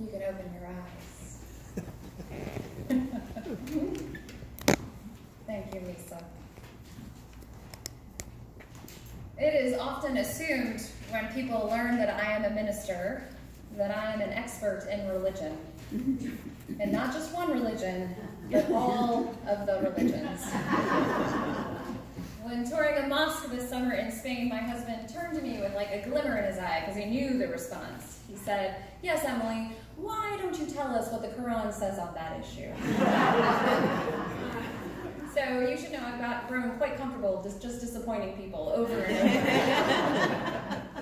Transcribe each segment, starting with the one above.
You can open your eyes. Thank you, Lisa. It is often assumed when people learn that I am a minister that I am an expert in religion. And not just one religion, but all of the religions. When touring a mosque this summer in Spain, my husband turned to me with like a glimmer in his eye because he knew the response. He said, Yes, Emilie, why don't you tell us what the Quran says on that issue? so you should know I've got grown quite comfortable just, just disappointing people over and over.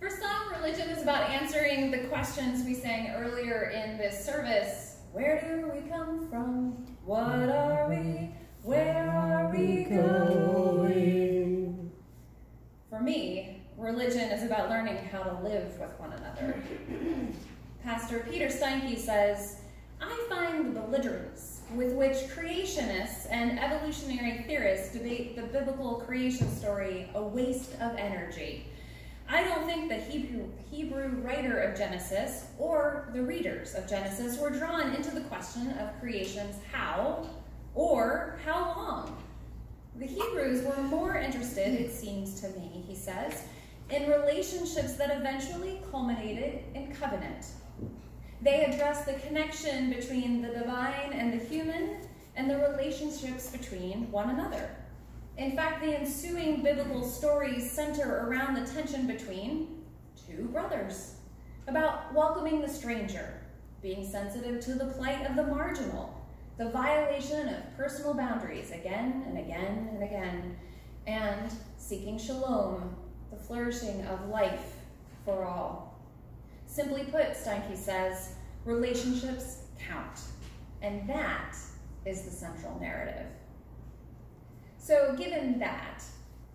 For some, religion is about answering the questions we sang earlier in this service. Where do we come from? What are we? Where are we going? For me, religion is about learning how to live with one another. Pastor Peter Steinke says, I find the belligerence with which creationists and evolutionary theorists debate the biblical creation story a waste of energy. I don't think the Hebrew, Hebrew writer of Genesis or the readers of Genesis were drawn into the question of creation's how or how long. The Hebrews were more interested, it seems to me, he says, in relationships that eventually culminated in covenant. They address the connection between the divine and the human and the relationships between one another. In fact, the ensuing biblical stories center around the tension between two brothers, about welcoming the stranger, being sensitive to the plight of the marginal, the violation of personal boundaries again and again and again, and seeking shalom, the flourishing of life for all. Simply put, Steinke says, relationships count, and that is the central narrative. So given that,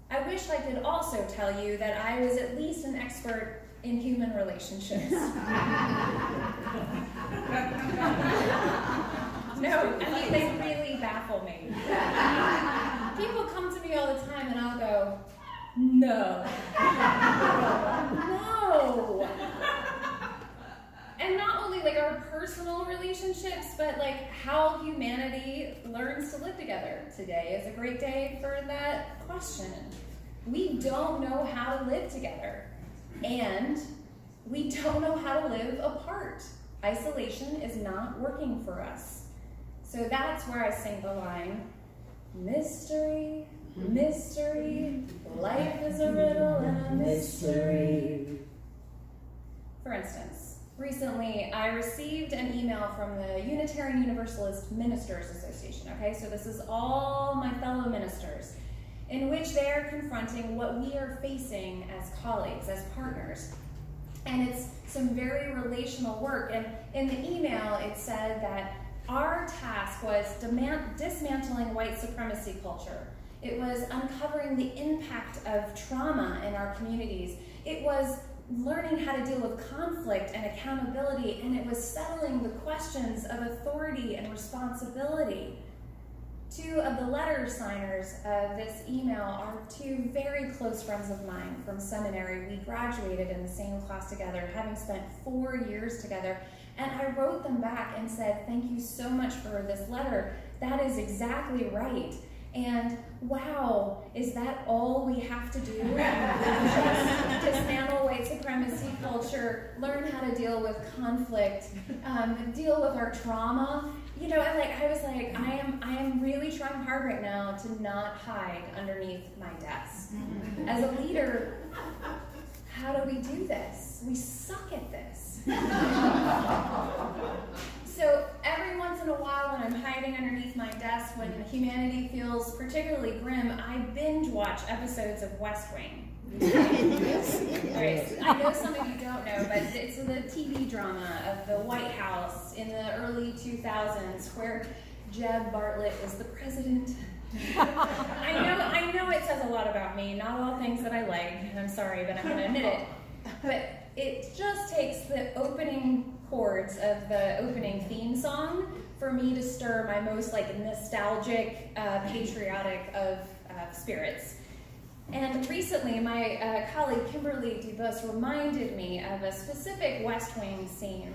I wish I could also tell you that I was at least an expert in human relationships. no, I mean, they really baffle me. People come to me all the time and I'll go, no. no and not only like our personal relationships, but like how humanity learns to live together. Today is a great day for that question. We don't know how to live together, and we don't know how to live apart. Isolation is not working for us. So that's where I sing the line Mystery, mystery, life is a riddle and a mystery. For instance, recently I received an email from the Unitarian Universalist Ministers Association. Okay, so this is all my fellow ministers, in which they are confronting what we are facing as colleagues, as partners. And it's some very relational work. And in the email, it said that our task was dismantling white supremacy culture. It was uncovering the impact of trauma in our communities. It was learning how to deal with conflict and accountability, and it was settling the questions of authority and responsibility. Two of the letter signers of this email are two very close friends of mine from seminary. We graduated in the same class together, having spent four years together. And I wrote them back and said, Thank you so much for this letter. That is exactly right. And wow, is that all we have to do? Just dismantle white supremacy culture, learn how to deal with conflict, um, deal with our trauma. You know, and like I was like, I am, I am really trying hard right now to not hide underneath my desk. As a leader, how do we do this? We suck at this. So every once in a while when I'm hiding underneath my desk, when humanity feels particularly grim, I binge watch episodes of West Wing. right. I know some of you don't know, but it's the TV drama of the White House in the early 2000s where Jed Bartlet is the president. I know, I know it says a lot about me, not all things that I like, I'm sorry, but I'm going to admit it. But it just takes the opening chords of the opening theme song for me to stir my most like nostalgic, uh, patriotic of uh, spirits. And recently, my uh, colleague Kimberly DuBus reminded me of a specific West Wing scene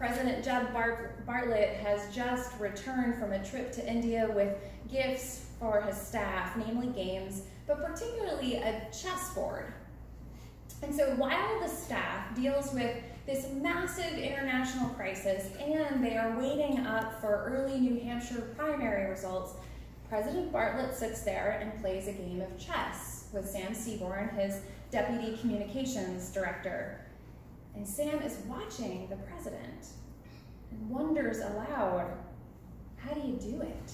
President Jed Bartlet has just returned from a trip to India with gifts for his staff, namely games, but particularly a chessboard. And so while the staff deals with this massive international crisis and they are waiting up for early New Hampshire primary results, President Bartlet sits there and plays a game of chess with Sam Seaborn, his deputy communications director. And Sam is watching the president and wonders aloud, how do you do it?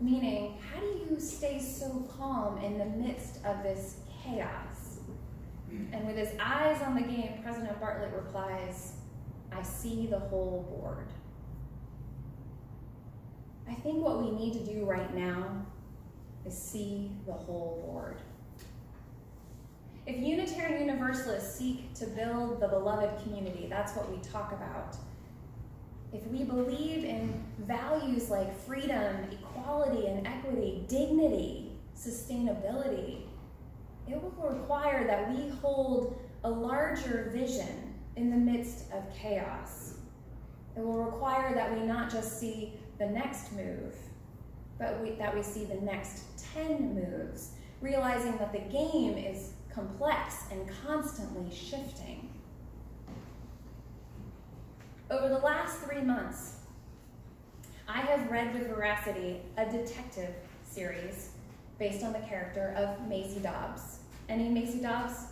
Meaning, how do you stay so calm in the midst of this chaos? Mm. And with his eyes on the game, President Bartlet replies, I see the whole board. I think what we need to do right now is see the whole board. If Unitarian Universalists seek to build the beloved community, that's what we talk about. If we believe in values like freedom, equality and equity, dignity, sustainability, it will require that we hold a larger vision in the midst of chaos. It will require that we not just see the next move, but we, that we see the next 10 moves, realizing that the game is complex and constantly shifting. Over the last three months, I have read with veracity a detective series based on the character of Maisie Dobbs. Any Maisie Dobbs?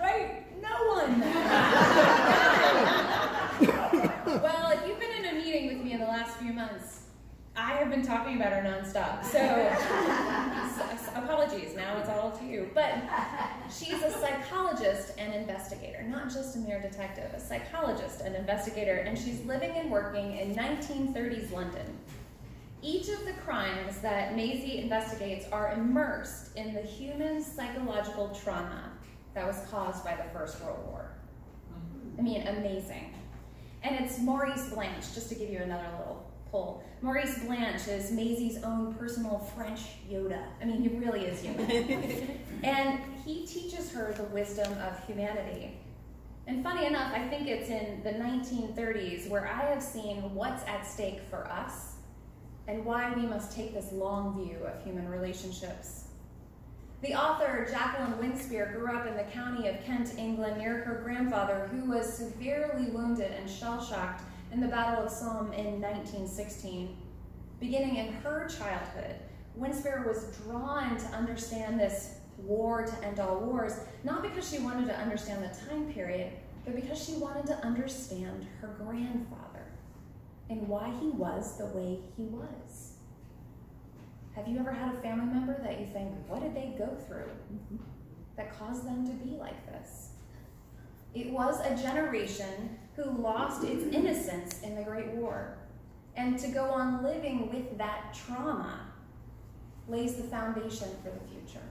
Right, no one. well, if you've been in a meeting with me in the last few months, I have been talking about her nonstop. So, apologies, now it's all to you. But she's a psychologist and investigator, not just a mere detective, a psychologist and investigator, and she's living and working in 1930s London. Each of the crimes that Maisie investigates are immersed in the human psychological trauma that was caused by the First World War. I mean, amazing. And it's Maurice Blanche, just to give you another little pull. Maurice Blanche is Maisie's own personal French Yoda. I mean, he really is Yoda. and he teaches her the wisdom of humanity. And funny enough, I think it's in the 1930s where I have seen what's at stake for us and why we must take this long view of human relationships. The author, Jacqueline Winspear, grew up in the county of Kent, England, near her grandfather, who was severely wounded and shell-shocked in the Battle of Somme in 1916. Beginning in her childhood, Winspear was drawn to understand this war to end all wars, not because she wanted to understand the time period, but because she wanted to understand her grandfather and why he was the way he was. Have you ever had a family member that you think, what did they go through mm-hmm. that caused them to be like this? It was a generation who lost its innocence in the Great War. And to go on living with that trauma lays the foundation for the future.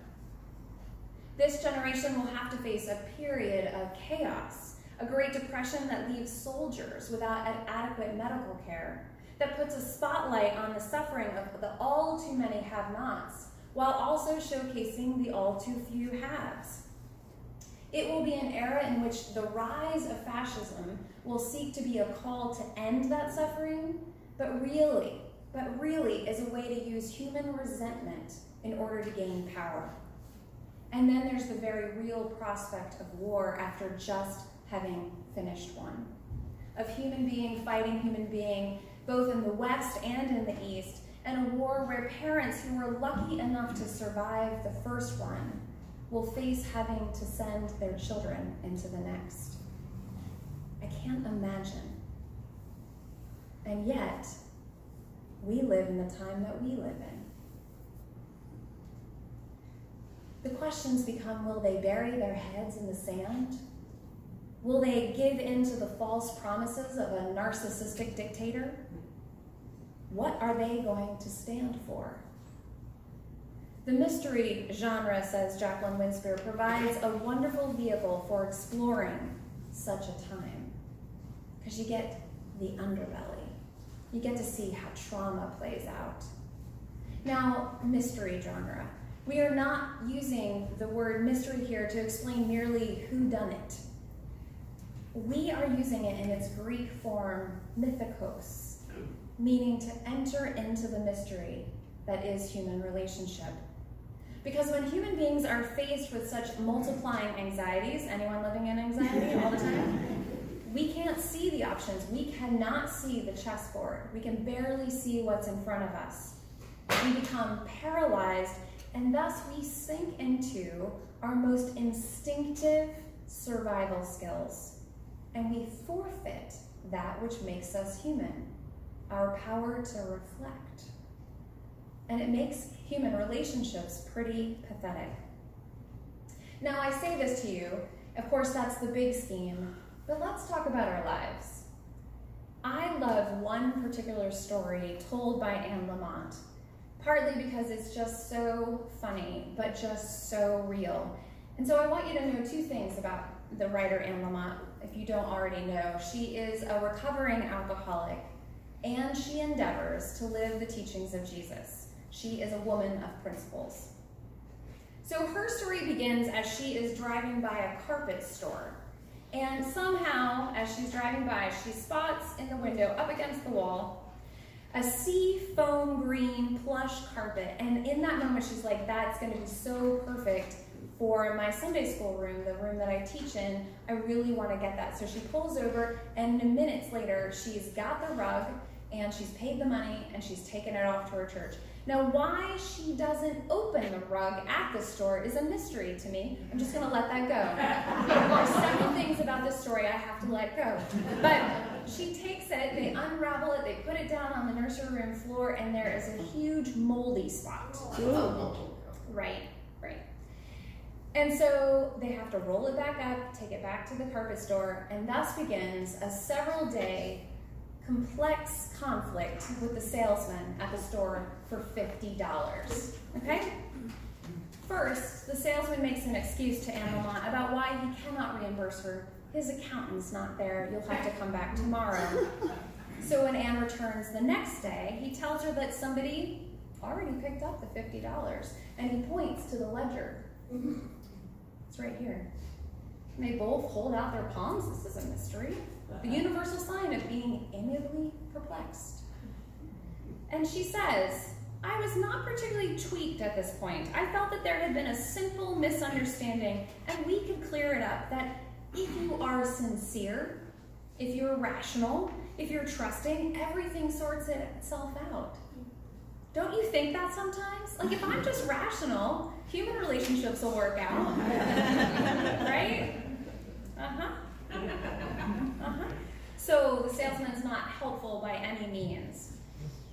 This generation will have to face a period of chaos, a Great Depression that leaves soldiers without adequate medical care, that puts a spotlight on the suffering of the all too many have-nots, while also showcasing the all too few haves. It will be an era in which the rise of fascism will seek to be a call to end that suffering, but really, but really is a way to use human resentment in order to gain power. And then there's the very real prospect of war after just having finished one. Of human being fighting human being, both in the West and in the East, and a war where parents who were lucky enough to survive the first one will face having to send their children into the next. I can't imagine. And yet, we live in the time that we live in. The questions become will they bury their heads in the sand? Will they give in to the false promises of a narcissistic dictator? What are they going to stand for? The mystery genre, says Jacqueline Winspear, provides a wonderful vehicle for exploring such a time. Because you get the underbelly. You get to see how trauma plays out. Now, mystery genre. We are not using the word mystery here to explain merely who done it we are using it in its Greek form, mythikos, meaning to enter into the mystery that is human relationship. Because when human beings are faced with such multiplying anxieties, anyone living in anxiety all the time? We can't see the options. We cannot see the chessboard. We can barely see what's in front of us. We become paralyzed, and thus we sink into our most instinctive survival skills. And we forfeit that which makes us human, our power to reflect. And it makes human relationships pretty pathetic. Now, I say this to you, of course, that's the big scheme, but let's talk about our lives. I love one particular story told by Anne Lamott, partly because it's just so funny, but just so real. And so I want you to know two things about the writer Anne Lamott, if you don't already know. She is a recovering alcoholic, and she endeavors to live the teachings of Jesus. She is a woman of principles. So her story begins as she is driving by a carpet store. And somehow, as she's driving by, she spots in the window, up against the wall, a sea foam green plush carpet. And in that moment, she's like, that's going to be so perfect for my Sunday school room, the room that I teach in. I really want to get that. So she pulls over, and minutes later, she's got the rug, and she's paid the money, and she's taken it off to her church. Now, why she doesn't open the rug at the store is a mystery to me. I'm just going to let that go. there are several things about this story I have to let go. But she takes it, they unravel it, they put it down on the nursery room floor, and there is a huge moldy spot. Right, right. And so they have to roll it back up, take it back to the carpet store, and thus begins a several day complex conflict with the salesman at the store for $50. Okay? First, the salesman makes an excuse to Anne about why he cannot reimburse her. His accountant's not there. You'll have to come back tomorrow. So when Anne returns the next day, he tells her that somebody already picked up the $50 and he points to the ledger. It's right here. And they both hold out their palms. This is a mystery the uh-huh. universal sign of being amiably perplexed. And she says, I was not particularly tweaked at this point. I felt that there had been a simple misunderstanding and we could clear it up that if you are sincere, if you're rational, if you're trusting, everything sorts itself out. Don't you think that sometimes? Like if I'm just rational, human relationships will work out. right? Uh-huh. Uh-huh. So the salesman's not helpful by any means.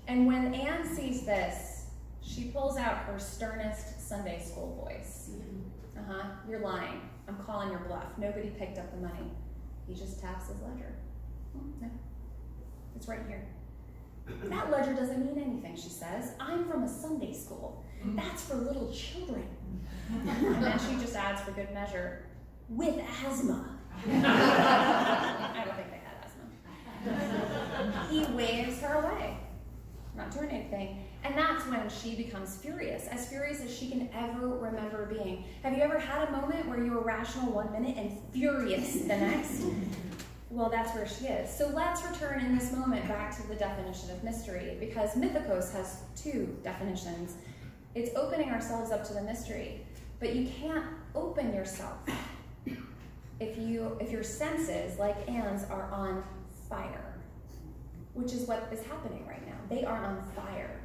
And when Anne sees this, she pulls out her sternest Sunday school voice. Uh-huh, you're lying. I'm calling your bluff. Nobody picked up the money. He just taps his ledger. No. It's right here. That ledger doesn't mean anything, she says. I'm from a Sunday school. Mm-hmm. That's for little children. and then she just adds for good measure, with asthma. I don't think they had asthma. he waves her away, not doing anything. And that's when she becomes furious, as furious as she can ever remember being. Have you ever had a moment where you were rational one minute and furious the next? Well, that's where she is. So let's return in this moment back to the definition of mystery, because mythikos has two definitions. It's opening ourselves up to the mystery, but you can't open yourself if you if your senses, like Anne's, are on fire, which is what is happening right now. They are on fire.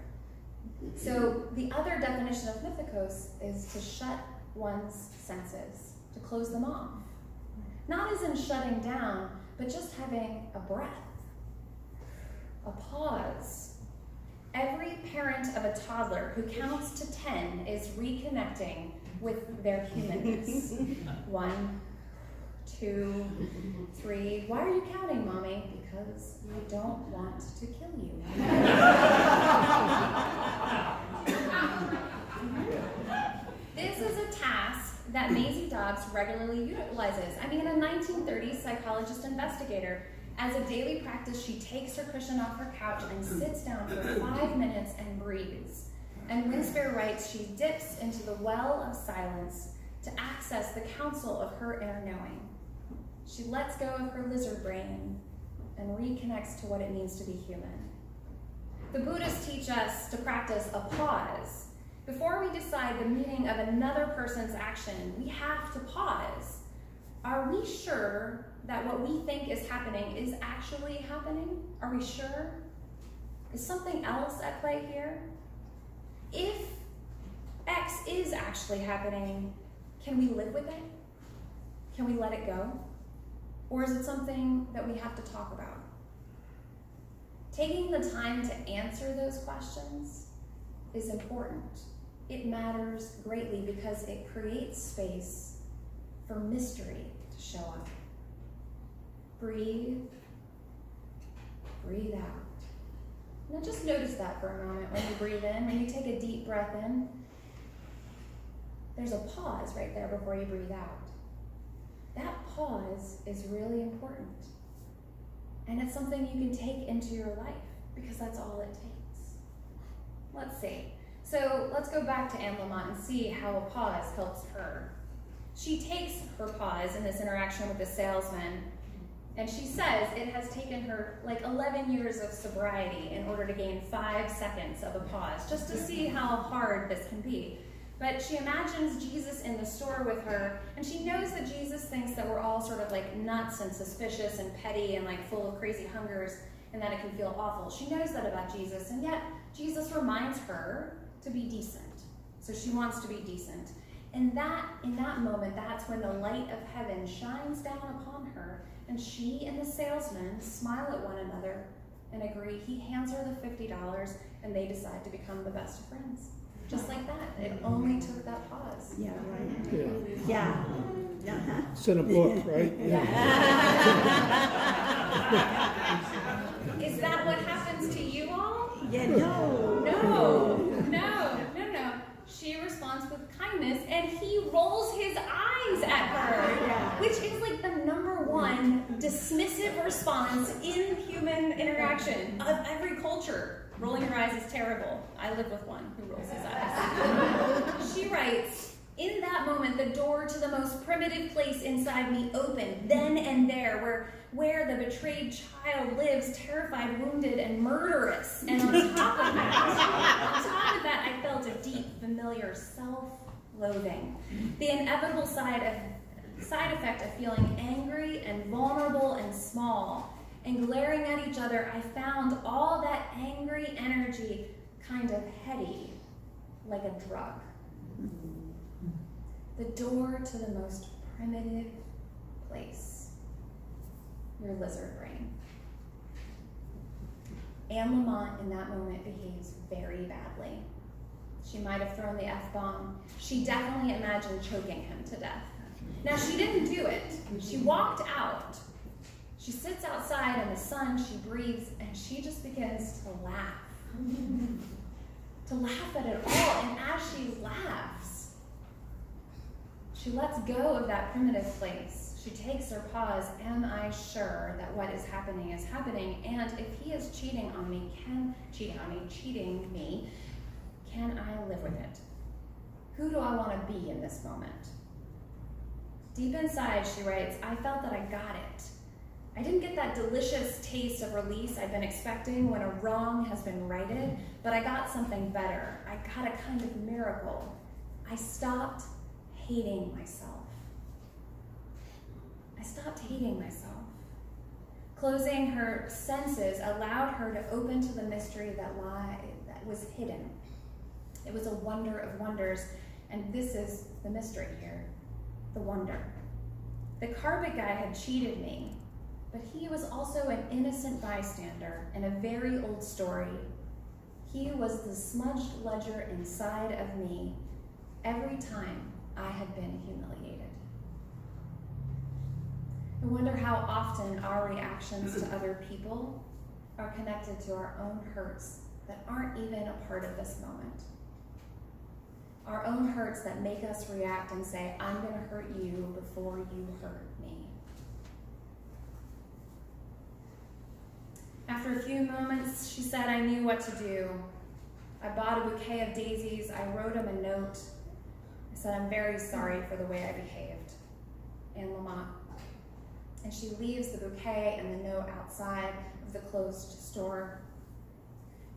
So the other definition of mythikos is to shut one's senses, to close them off. Not as in shutting down, but just having a breath, a pause. Every parent of a toddler who counts to 10 is reconnecting with their humanness. One, two, three. Why are you counting, Mommy? Because I don't want to kill you. this is a task that Maisie Dobbs regularly utilizes. I mean, a 1930s psychologist investigator. As a daily practice, she takes her cushion off her couch and sits down for five minutes and breathes. And Winspear writes, she dips into the well of silence to access the counsel of her inner knowing. She lets go of her lizard brain and reconnects to what it means to be human. The Buddhists teach us to practice a pause. Before we decide the meaning of another person's action, we have to pause. Are we sure that what we think is happening is actually happening? Are we sure? Is something else at play here? If X is actually happening, can we live with it? Can we let it go? Or is it something that we have to talk about? Taking the time to answer those questions is important. It matters greatly because it creates space for mystery to show up. Breathe, breathe out. Now just notice that for a moment when you breathe in, when you take a deep breath in, there's a pause right there before you breathe out. That pause is really important. And it's something you can take into your life because that's all it takes. Let's see. So let's go back to Anne Lamott and see how a pause helps her. She takes her pause in this interaction with the salesman and she says it has taken her like 11 years of sobriety in order to gain five seconds of a pause, just to see mm-hmm. how hard this can be. But she imagines Jesus in the store with her, and she knows that Jesus thinks that we're all sort of like nuts and suspicious and petty and like full of crazy hungers, and that it can feel awful. She knows that about Jesus, and yet Jesus reminds her to be decent. So she wants to be decent. And that, in that moment, that's when the light of heaven shines down upon her and she and the salesman smile at one another and agree. He hands her the $50 and they decide to become the best of friends. Just like that. It only took that pause. Yeah, right. Yeah. Yeah. Yeah. It's in a book, right? Yeah. Is that what happens to you all? Yeah, no. No, no, no, no. She responds with kindness and he rolls his eyes at her, Yeah. which is like the number one dismissive response in human interaction of every culture. Rolling your eyes is terrible. I live with one who rolls his eyes. she writes, in that moment, the door to the most primitive place inside me opened, then and there, where, where the betrayed child lives, terrified, wounded, and murderous. And on top of that, on top of that, I felt a deep, familiar self-loathing. The inevitable side of side effect of feeling angry and vulnerable and small. And glaring at each other, I found all that angry energy kind of heady, like a drug. The door to the most primitive place, your lizard brain. Anne Lamott in that moment behaves very badly. She might have thrown the F bomb. She definitely imagined choking him to death. Now, she didn't do it. She walked out. She sits outside in the sun, she breathes, and she just begins to laugh. to laugh at it all. And as she laughs, she lets go of that primitive place. She takes her pause. Am I sure that what is happening is happening? And if he is cheating on me, can cheating on me, cheating me, can I live with it? Who do I want to be in this moment? Deep inside, she writes, I felt that I got it. I didn't get that delicious taste of release I've been expecting when a wrong has been righted, but I got something better. I got a kind of miracle. I stopped hating myself. I stopped hating myself. Closing her senses allowed her to open to the mystery that lie that was hidden. It was a wonder of wonders, and this is the mystery here, the wonder. The carpet guy had cheated me, but he was also an innocent bystander in a very old story. He was the smudged ledger inside of me every time I had been humiliated. I wonder how often our reactions to other people are connected to our own hurts that aren't even a part of this moment. Our own hurts that make us react and say, I'm going to hurt you before you hurt me. After a few moments, she said I knew what to do. I bought a bouquet of daisies. I wrote him a note. Said, I'm very sorry for the way I behaved. Anne Lamott. and she leaves the bouquet and the note outside of the closed store.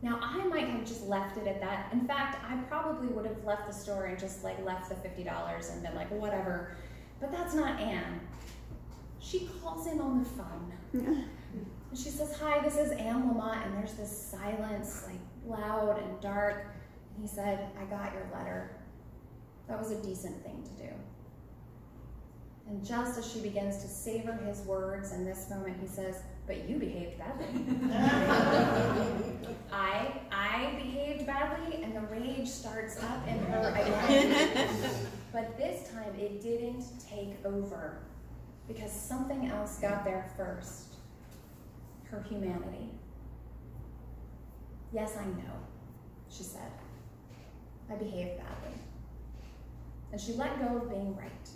Now, I might have just left it at that. In fact, I probably would have left the store and just like left the $50 and been like, whatever. But that's not Anne. She calls in on the phone. And she says, Hi, this is Anne Lamott. And there's this silence, like loud and dark. And he said, I got your letter. That was a decent thing to do. And just as she begins to savor his words in this moment, he says, But you behaved badly. I I behaved badly, and the rage starts up in her again. but this time it didn't take over because something else got there first her humanity. Yes, I know, she said. I behaved badly. And she let go of being right.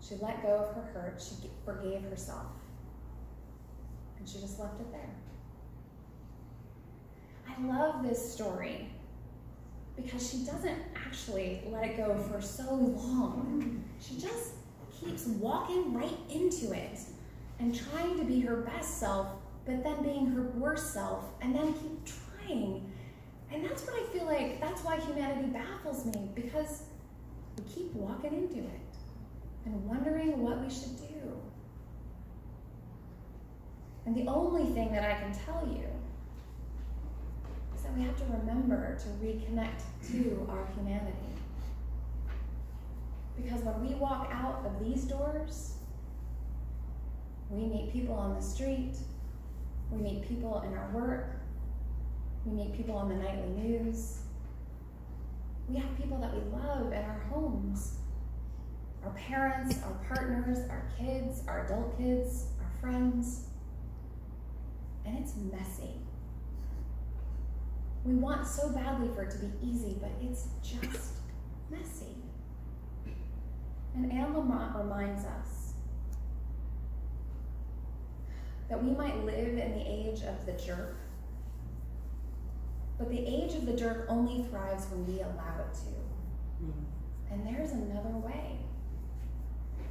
She let go of her hurt. She forgave herself. And she just left it there. I love this story because she doesn't actually let it go for so long. She just keeps walking right into it and trying to be her best self, but then being her worst self, and then keep trying. And that's what I feel like, that's why humanity baffles me, because we keep walking into it and wondering what we should do. And the only thing that I can tell you is that we have to remember to reconnect to our humanity. Because when we walk out of these doors, we meet people on the street, we meet people in our work, we meet people on the nightly news. We have people that we love in our homes our parents, our partners, our kids, our adult kids, our friends. And it's messy. We want so badly for it to be easy, but it's just messy. And Anne Lamott reminds us that we might live in the age of the jerk, but the age of the jerk only thrives when we allow it to. Mm-hmm. And there's another way.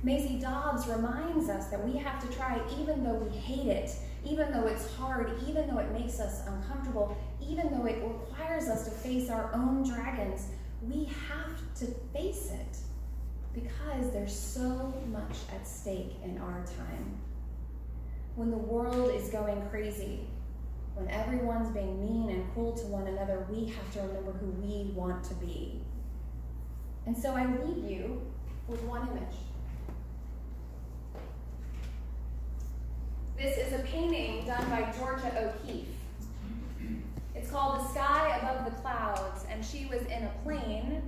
Maisie Dobbs reminds us that we have to try even though we hate it, even though it's hard, even though it makes us uncomfortable, even though it requires us to face our own dragons, we have to face it because there's so much at stake in our time. When the world is going crazy, when everyone's being mean and cruel to one another, we have to remember who we want to be. And so I leave you with one image. This is a painting done by Georgia O'Keeffe. It's called The Sky Above the Clouds, and she was in a plane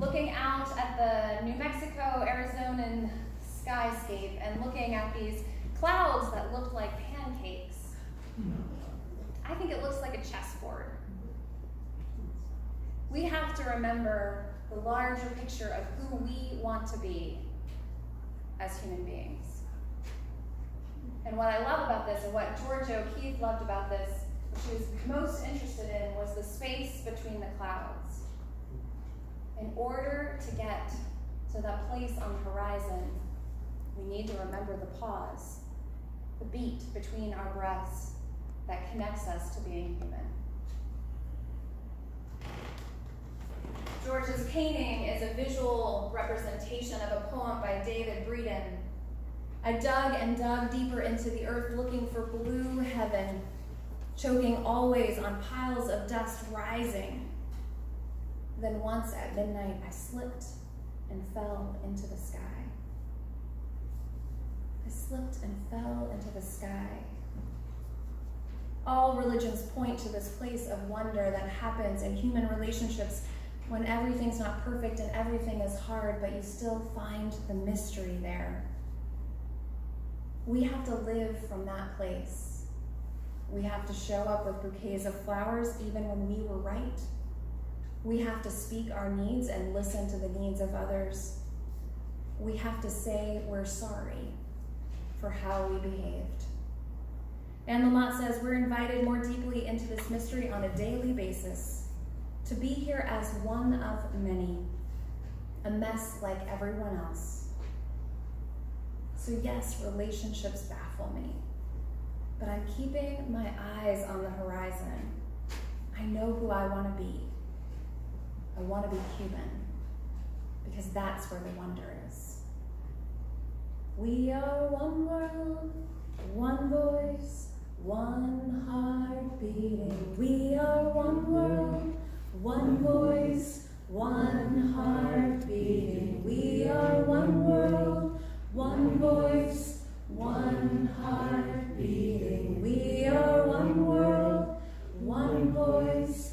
looking out at the New Mexico, Arizonan skyscape and looking at these clouds that looked like pancakes. I think it looks like a chessboard. We have to remember the larger picture of who we want to be as human beings. And what I love about this, and what George O'Keeffe loved about this, which she was most interested in, was the space between the clouds. In order to get to that place on the horizon, we need to remember the pause, the beat between our breaths that connects us to being human. George's painting is a visual representation of a poem by David Breeden. I dug and dug deeper into the earth looking for blue heaven, choking always on piles of dust rising then once at midnight, I slipped and fell into the sky. I slipped and fell into the sky. All religions point to this place of wonder that happens in human relationships when everything's not perfect and everything is hard, but you still find the mystery there. We have to live from that place. We have to show up with bouquets of flowers even when we were right we have to speak our needs and listen to the needs of others. We have to say we're sorry for how we behaved. Anne Lamott says we're invited more deeply into this mystery on a daily basis, to be here as one of many, a mess like everyone else. So, yes, relationships baffle me, but I'm keeping my eyes on the horizon. I know who I want to be. I want to be human because that's where the wonder is. We are one world, one voice, one heart beating, we are one world, one voice, one heart beating, we are one world, one voice, one heart beating, we are one world, one voice.